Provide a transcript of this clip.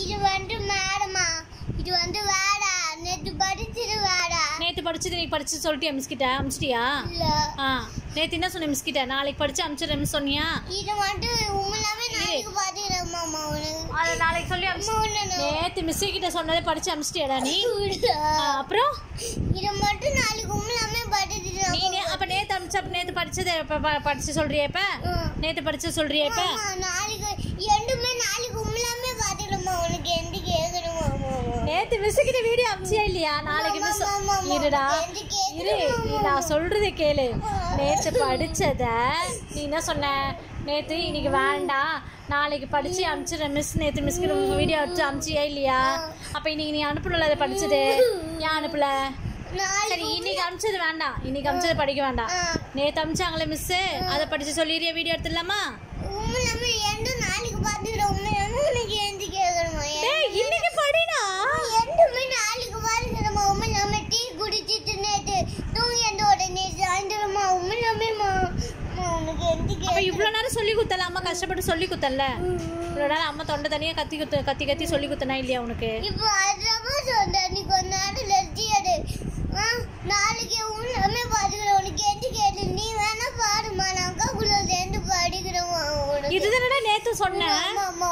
இது வந்து மேடமா? இது வந்து வேடா? நேத்து படிச்சது வேடா? நேற்று படிச்சது நீ படிச்சு சொல்லிட்டியா மிஸ் கிட்ட? அமிச்சிட்டியா? இல்ல. ஆ நேற்று என்ன சொன்ன மிஸ் கிட்ட? நாளைக்கு படிச்சு அமிச்சிடுறேன்னு சொன்னியா? இது வந்து உண்மையாவே நாளைக்கு பாத்துக்கிறேன் மாமா உனக்கு அதை நாளைக்கு சொல்லி அமிச்சு நேற்று மிஸ் கிட்ட சொன்னதை படிச்சு அமிச்சிட்டியாடா நீ? அப்புறம்? இது மட்டும் நாளைக்கு உண்மையாவே பாத்துக்கிறேன் நே- அப்ப நேத்து அமிச்ச அப்ப நேத்து படிச்சதை படிச்சு சொல்றியா இப்ப? நேத்து படிச்சு சொல்றியா இப்ப? நாளைக்கு நேத்து மிஸ் கிட்ட வீடியோ அமிச்சியா இல்லையா? நாளைக்கு மிஸ் இருடா இரு நான் சொல்றதை கேளு. நேத்து படிச்சத நீ என்ன சொன்ன? நேத்து இன்னைக்கு வேண்டாம் நாளைக்கு படிச்சு அமிச்சிடுறேன் மிஸ் நேத்து மிஸ்க்கு வீடியோ எடுத்து அமிச்சியா இல்லையா? அப்ப இன்னைக்கு நீ அனுப்பல அதை படிச்சது? ஏன் அனுப்பல? சரி இன்னைக்கு அமிச்சது வேண்டாம் இன்னைக்கு அமிச்சது படிக்க வேண்டாம். நேத்து அமிச்சாங்களே மிஸ் அதை படிச்சு சொல்லிடுறியா வீடியோ எடுத்துடலாமா? உனக்கு எந்த அப்ப இவ்வளவு நேரம் சொல்லி குத்தல? அம்மா கஷ்டப்பட்டு சொல்லி குத்தல? இவ்வளவு நேரம் அம்மா தொண்டை தனியா கத்தி குத்து கத்தி கத்தி சொல்லி குத்தனா இல்லையா உனக்கு? இப்போ நீ கொஞ்ச நேரம் லட்சியது நாளைக்கு உண்மையாவே பாத்துக்கிறோம் உனக்கு எந்த கேட்டு நீ வேணா அக்கா கூட சேர்ந்து படிக்கிறோமா இதுதானடா நேத்து சொன்னேன். ஆமா